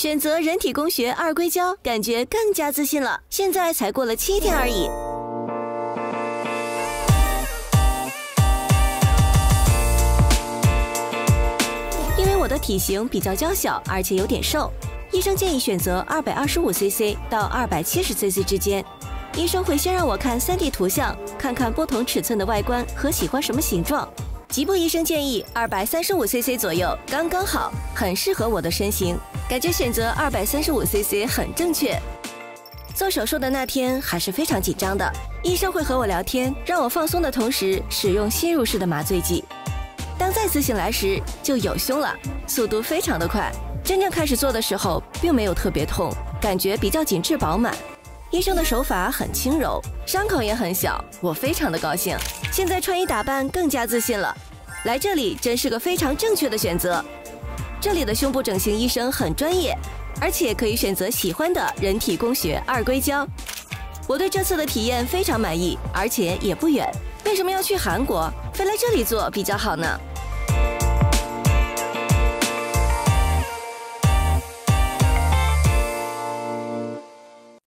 选择人体工学二硅胶，感觉更加自信了。现在才过了七天而已。因为我的体型比较娇小，而且有点瘦，医生建议选择二百二十五 cc 到二百七十 cc 之间。医生会先让我看 3D 图像，看看不同尺寸的外观和喜欢什么形状。吉布医生建议二百三十五 cc 左右，刚刚好，很适合我的身形。感觉选择二百三十五 cc 很正确。做手术的那天还是非常紧张的，医生会和我聊天，让我放松的同时使用吸入式的麻醉剂。当再次醒来时就有胸了，速度非常的快。真正开始做的时候并没有特别痛，感觉比较紧致饱满。医生的手法很轻柔，伤口也很小，我非常的高兴。现在穿衣打扮更加自信了，来这里真是个非常正确的选择。这里的胸部整形医生很专业，而且可以选择喜欢的人体工学二硅胶。我对这次的体验非常满意，而且也不远。为什么要去韩国？飞来这里做比较好呢？